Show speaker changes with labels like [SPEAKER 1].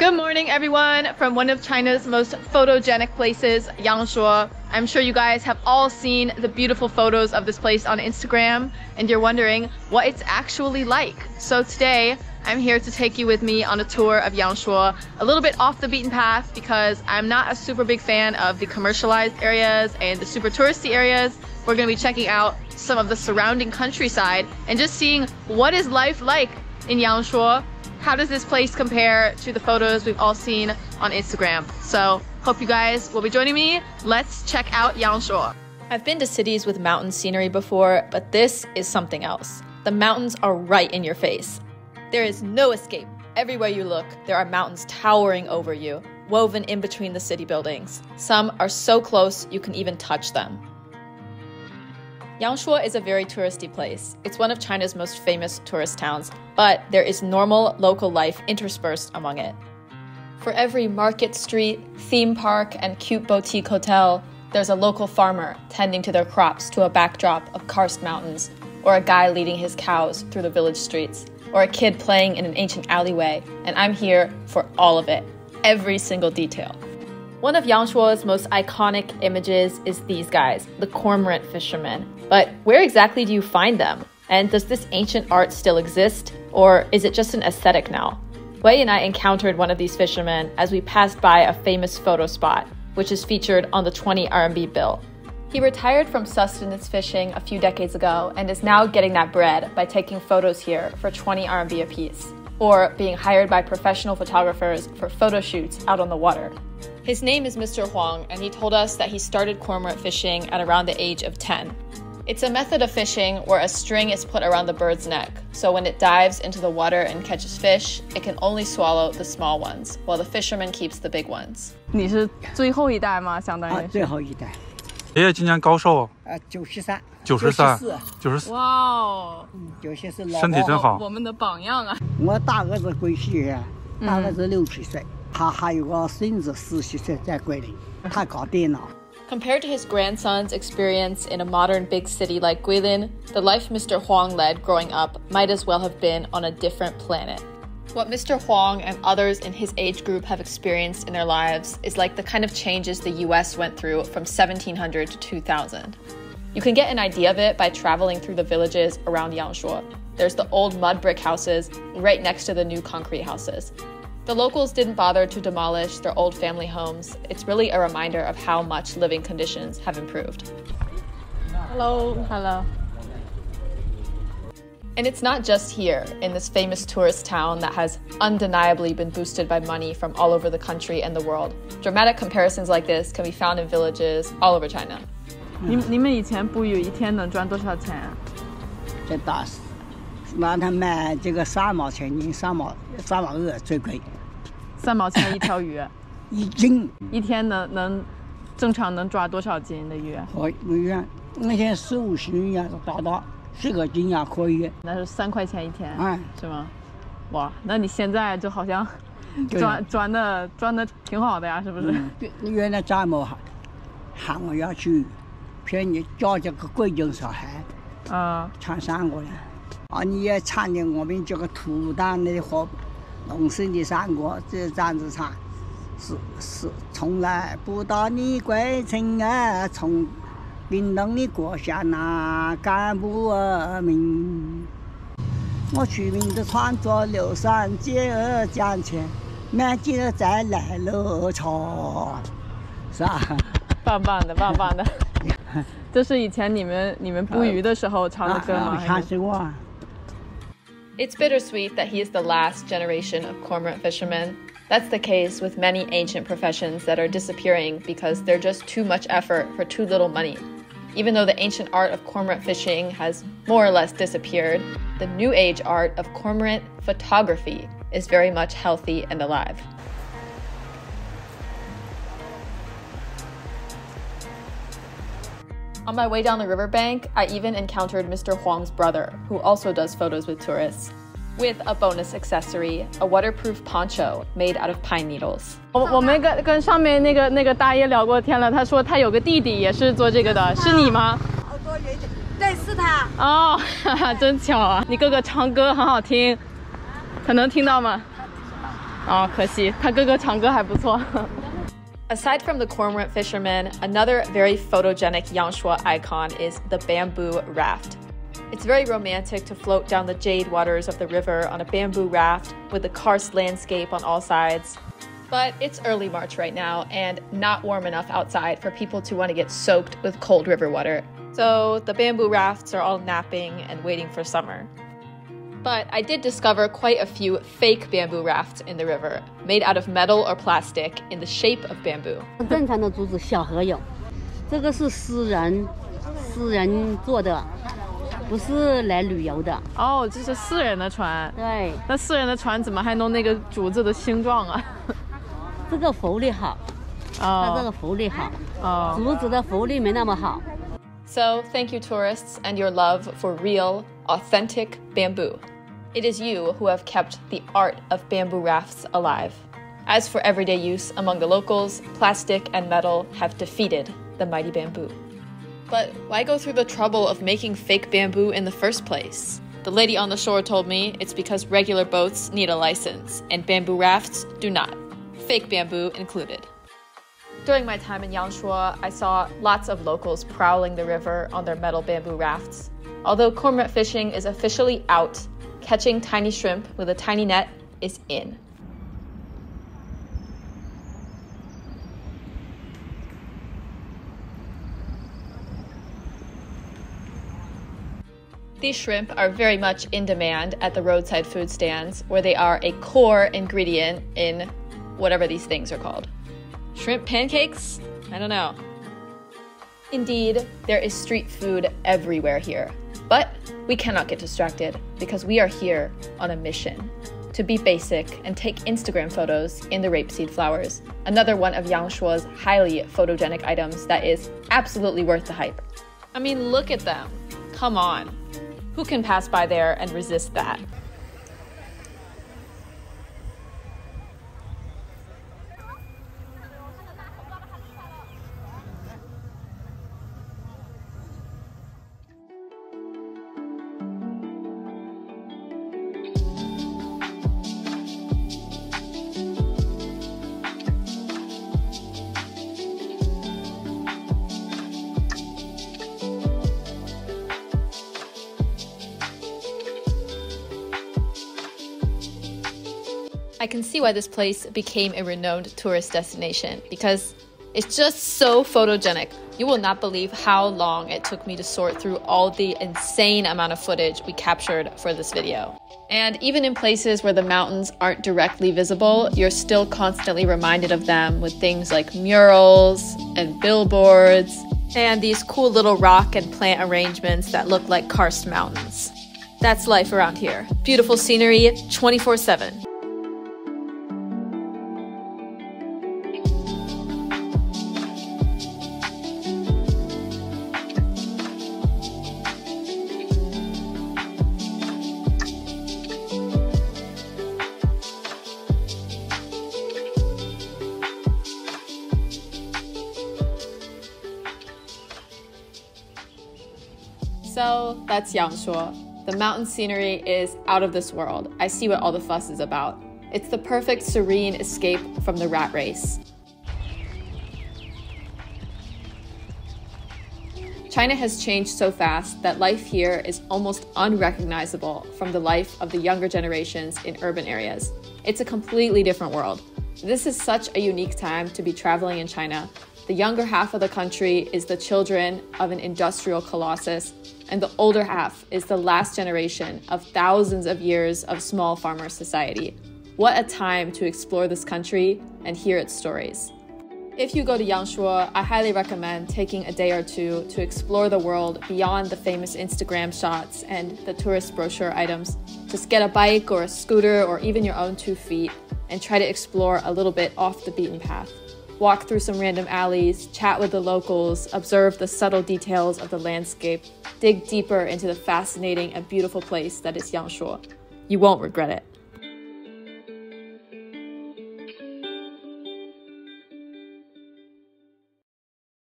[SPEAKER 1] Good morning, everyone, from one of China's most photogenic places, Yangshuo. I'm sure you guys have all seen the beautiful photos of this place on Instagram, and you're wondering what it's actually like. So today, I'm here to take you with me on a tour of Yangshuo, a little bit off the beaten path because I'm not a super big fan of the commercialized areas and the super touristy areas. We're gonna be checking out some of the surrounding countryside and just seeing what is life like in Yangshuo how does this place compare to the photos we've all seen on Instagram? So hope you guys will be joining me. Let's check out Yangshuo. I've been to cities with mountain scenery before, but this is something else. The mountains are right in your face. There is no escape. Everywhere you look, there are mountains towering over you, woven in between the city buildings. Some are so close you can even touch them. Yangshuo is a very touristy place. It's one of China's most famous tourist towns, but there is normal local life interspersed among it. For every market street, theme park, and cute boutique hotel, there's a local farmer tending to their crops to a backdrop of karst mountains, or a guy leading his cows through the village streets, or a kid playing in an ancient alleyway, and I'm here for all of it, every single detail. One of Yangshuo's most iconic images is these guys, the cormorant fishermen. But where exactly do you find them? And does this ancient art still exist? Or is it just an aesthetic now? Wei and I encountered one of these fishermen as we passed by a famous photo spot, which is featured on the 20 RMB bill. He retired from sustenance fishing a few decades ago and is now getting that bread by taking photos here for 20 RMB apiece, or being hired by professional photographers for photo shoots out on the water. His name is Mr. Huang, and he told us that he started cormorant fishing at around the age of 10. It's a method of fishing where a string is put around the bird's neck, so when it dives into the water and catches fish, it can only swallow the small ones, while the fisherman keeps the big ones.
[SPEAKER 2] 你是最后一代吗？相当于
[SPEAKER 3] 啊，最后一代，
[SPEAKER 4] 爷爷今年高寿？
[SPEAKER 3] 呃，九十三，
[SPEAKER 4] 九十三
[SPEAKER 3] 四，
[SPEAKER 4] 九十四，
[SPEAKER 2] 哇哦，
[SPEAKER 3] 九十四，老
[SPEAKER 4] 身体真好。
[SPEAKER 2] 我们的榜样啊！
[SPEAKER 3] 我大儿子归西，大儿子六十岁，他还有个孙子四十岁在桂林，他搞电脑。
[SPEAKER 1] Compared to his grandson's experience in a modern big city like Guilin, the life Mr. Huang led growing up might as well have been on a different planet. What Mr. Huang and others in his age group have experienced in their lives is like the kind of changes the US went through from 1700 to 2000. You can get an idea of it by traveling through the villages around Yangshuo. There's the old mud brick houses right next to the new concrete houses. The locals didn't bother to demolish their old family homes. It's really a reminder of how much living conditions have improved.
[SPEAKER 2] Hello Hello，
[SPEAKER 1] And it's not just here, in this famous tourist town that has undeniably been boosted by money from all over the country and the world. Dramatic comparisons like this can be found in villages all over China.
[SPEAKER 2] 你你们以前捕鱼一天能赚多少钱啊？
[SPEAKER 3] 这大事， 那他卖这个三毛钱斤，三毛三毛二最贵，
[SPEAKER 2] 三毛钱一条鱼，
[SPEAKER 3] 一斤
[SPEAKER 2] 一天能能正常能抓多少斤的鱼？
[SPEAKER 3] 可以远，那天四五十斤呀，达到十个斤也可以。
[SPEAKER 2] 那是三块钱一天，
[SPEAKER 3] 哎
[SPEAKER 2] 是吗？哇，那你现在就好像赚赚的赚的挺好的呀，是不是？
[SPEAKER 3] 嗯，原原来张某喊喊我要去，骗你叫这个贵州小孩
[SPEAKER 2] 啊，
[SPEAKER 3] 唱山歌了。啊，你也唱的我们这个土蛋的和农村的山歌，这这样子唱，是是从来不到你归程啊，从冰冻的国下那赶不而明。我取名的穿着流山接儿江前，满街儿再来乐唱，是吧？
[SPEAKER 2] 棒棒的，棒棒的。这是以前你们你们捕鱼的时候唱的歌吗？
[SPEAKER 3] 啊，还
[SPEAKER 2] 还是
[SPEAKER 3] 是我。
[SPEAKER 1] It's bittersweet that he is the last generation of cormorant fishermen. That's the case with many ancient professions that are disappearing because they're just too much effort for too little money. Even though the ancient art of cormorant fishing has more or less disappeared, the new age art of cormorant photography is very much healthy and alive. On my way down the riverbank, I even encountered Mr. Huang's brother, who also does photos with tourists, with a bonus accessory, a waterproof poncho made out of pine needles.
[SPEAKER 2] 我我们跟跟上面那个那个大爷聊过天了，他说他有个弟弟也是做这个的，是你吗？
[SPEAKER 5] 对，是他。
[SPEAKER 2] 哦，哈哈，真巧啊！你哥哥唱歌很好听，他能听到吗？ 哦，可惜他哥哥唱歌还不错。
[SPEAKER 1] Aside from the cormorant fishermen, another very photogenic Yangshuo icon is the bamboo raft. It's very romantic to float down the jade waters of the river on a bamboo raft with the karst landscape on all sides. But it's early March right now and not warm enough outside for people to want to get soaked with cold river water. So the bamboo rafts are all napping and waiting for summer. But I did discover quite a few fake bamboo rafts in the river, made out of metal or plastic in the shape of bamboo.
[SPEAKER 4] 正常的竹子小河有，这个是私人私人做的，不是来旅游的。
[SPEAKER 2] 哦，这是私人的船。
[SPEAKER 4] 对，
[SPEAKER 2] 那私人的船怎么还弄那个竹子的形状啊？
[SPEAKER 4] 这个浮力好，它这个
[SPEAKER 2] 哦
[SPEAKER 4] 浮力好，
[SPEAKER 2] 哦，
[SPEAKER 4] 竹子的浮力没那么好。
[SPEAKER 1] So, thank you, tourists, and your love for real, authentic bamboo. It is you who have kept the art of bamboo rafts alive. As for everyday use among the locals, plastic and metal have defeated the mighty bamboo. But why go through the trouble of making fake bamboo in the first place? The lady on the shore told me it's because regular boats need a license and bamboo rafts do not, fake bamboo included. During my time in Yangshuo, I saw lots of locals prowling the river on their metal bamboo rafts. Although cormorant fishing is officially out, catching tiny shrimp with a tiny net is in. These shrimp are very much in demand at the roadside food stands, where they are a core ingredient in whatever these things are called. Shrimp pancakes? I don't know. Indeed, there is street food everywhere here. But we cannot get distracted because we are here on a mission to be basic and take Instagram photos in the rapeseed flowers, another one of Yang Yangshuo's highly photogenic items that is absolutely worth the hype. I mean, look at them. Come on. Who can pass by there and resist that? I can see why this place became a renowned tourist destination because it's just so photogenic. You will not believe how long it took me to sort through all the insane amount of footage we captured for this video. And even in places where the mountains aren't directly visible, you're still constantly reminded of them with things like murals and billboards and these cool little rock and plant arrangements that look like karst mountains. That's life around here. Beautiful scenery 24 7. So that's Yangshuo. The mountain scenery is out of this world. I see what all the fuss is about. It's the perfect serene escape from the rat race. China has changed so fast that life here is almost unrecognizable from the life of the younger generations in urban areas. It's a completely different world. This is such a unique time to be traveling in China. The younger half of the country is the children of an industrial colossus, and the older half is the last generation of thousands of years of small farmer society. What a time to explore this country and hear its stories. If you go to Yangshuo, I highly recommend taking a day or two to explore the world beyond the famous Instagram shots and the tourist brochure items. Just get a bike or a scooter or even your own two feet and try to explore a little bit off the beaten path. Walk through some random alleys, chat with the locals, observe the subtle details of the landscape, dig deeper into the fascinating and beautiful place that is Yangshuo. You won't regret it.